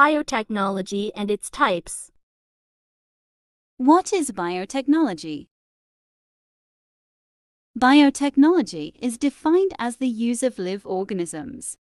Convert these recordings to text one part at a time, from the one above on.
Biotechnology and its types. What is biotechnology? Biotechnology is defined as the use of live organisms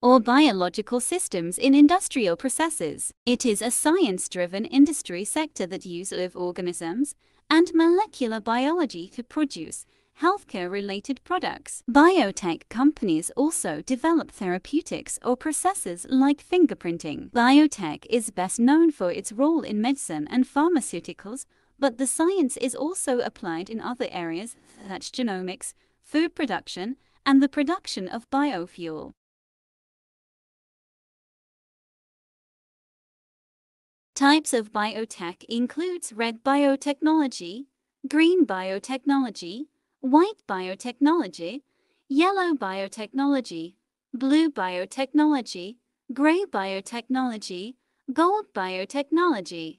or biological systems in industrial processes. It is a science-driven industry sector that uses live organisms and molecular biology to produce healthcare-related products. Biotech companies also develop therapeutics or processes like fingerprinting. Biotech is best known for its role in medicine and pharmaceuticals, but the science is also applied in other areas such as genomics, food production, and the production of biofuel. Types of biotech includes red biotechnology, green biotechnology, white biotechnology, yellow biotechnology, blue biotechnology, gray biotechnology, gold biotechnology.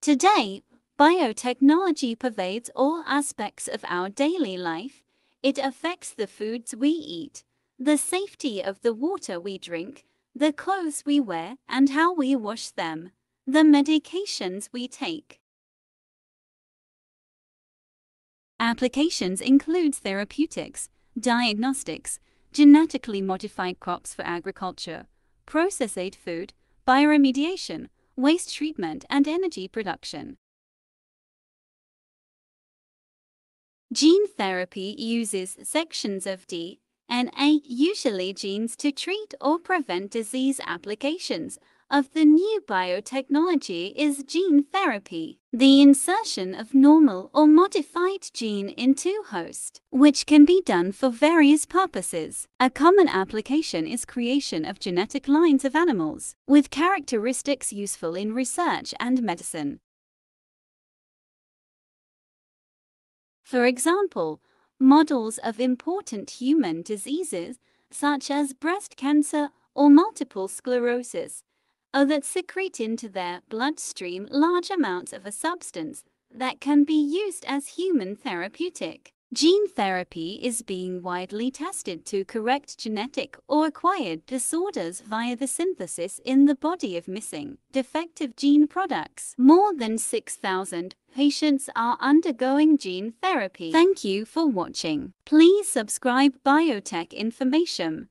Today, biotechnology pervades all aspects of our daily life. It affects the foods we eat, the safety of the water we drink, the clothes we wear and how we wash them, the medications we take. Applications include therapeutics, diagnostics, genetically modified crops for agriculture, processed food, bioremediation, waste treatment, and energy production. Gene therapy uses sections of DNA, usually genes to treat or prevent disease applications of the new biotechnology is gene therapy, the insertion of normal or modified gene into host, which can be done for various purposes. A common application is creation of genetic lines of animals with characteristics useful in research and medicine. For example, models of important human diseases such as breast cancer or multiple sclerosis or that secrete into their bloodstream large amounts of a substance that can be used as human therapeutic. Gene therapy is being widely tested to correct genetic or acquired disorders via the synthesis in the body of missing, defective gene products. More than 6,000 patients are undergoing gene therapy. Thank you for watching. Please subscribe Biotech Information.